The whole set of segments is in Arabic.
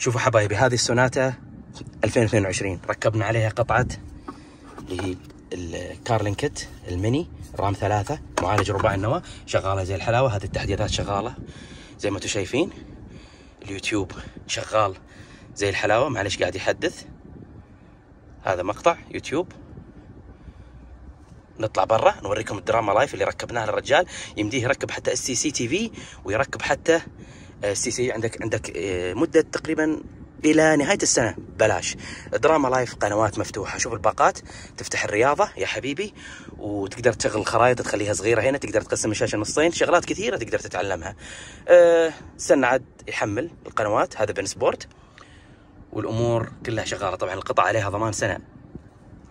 شوفوا حبايبي هذه السوناتا 2022 ركبنا عليها قطعة اللي هي ال Carlinkit ال mini RAM ثلاثة معالج رباعي النواة شغالة زي الحلاوة هذه التحديثات شغالة زي ما أنتم شايفين. اليوتيوب شغال زي الحلاوة معلش قاعد يحدث. هذا مقطع يوتيوب. نطلع برا نوريكم ال Drama Live اللي ركبناها للرجال. يمديه يركب حتى SSC TV ويركب حتى SSC عندك عندك آه، مدة تقريبا إلى نهاية السنة. بلاش. Drama Live قنوات مفتوحة. شوف الباقات. تفتح الرياضة يا حبيبي. وتقدر تشغل الخرائط تخليها صغيرة هنا. تقدر تقسم الشاشة نصين. شغلات كثيرة تقدر تتعلمها. أه استنى عاد يحمل القنوات. هذا beIN Sport. والأمور كلها شغالة. طبعا القطع عليها ضمان سنة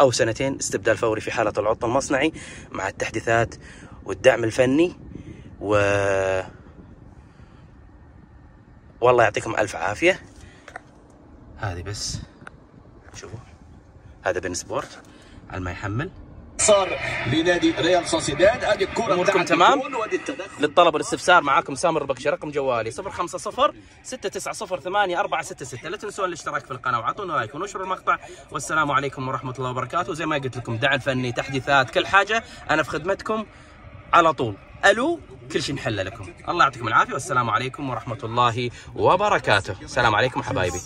أو سنتين. استبدال فوري في حالة العطل المصنعي مع التحديثات والدعم الفني و والله يعطيكم ألف عافية. هذه بس. شوفوا. هذا beIN Sport. على ما يحمل. صار لنادي ريال سوسيداد. هذه الكرة أموركم تمام؟ للطلب والاستفسار معاكم سامر البكشي رقم جوالي 050 690 8466 لا تنسون الاشتراك في القناة وعطونا لايك ونشروا المقطع. والسلام عليكم ورحمة الله وبركاته. زي ما قلت لكم دعم فني تحديثات كل حاجة. أنا في خدمتكم على طول. ألو كل شيء نحله لكم. الله يعطيكم العافية والسلام عليكم ورحمة الله وبركاته. السلام عليكم حبايبي.